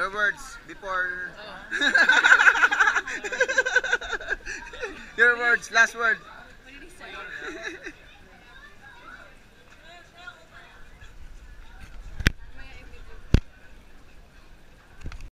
Your words before... Your words, last word.